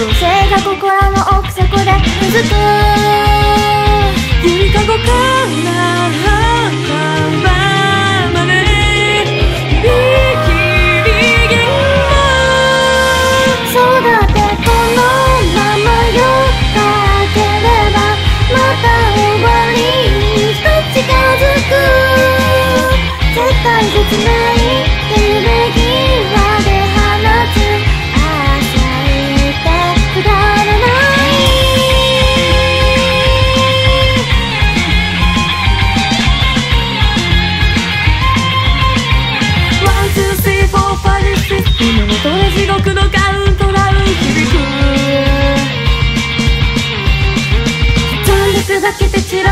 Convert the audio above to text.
なんで逃げ出したって女性が心の奥底でうずく。with it today.